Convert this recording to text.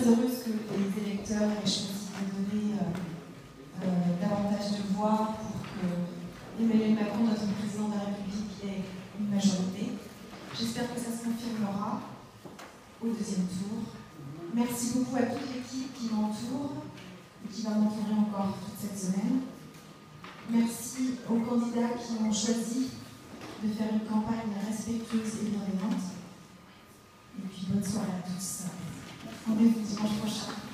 très heureuse que les électeurs aient choisi de donner euh, euh, davantage de voix pour que Emmanuel Macron, notre président de la République, ait une majorité. J'espère que ça se confirmera au deuxième tour. Merci beaucoup à toute l'équipe qui m'entoure et qui va m'entourer encore toute cette semaine. Merci aux candidats qui ont choisi de faire une campagne respectueuse et bienveillante. Et puis bonne soirée à tous. Rendez-vous dimanche.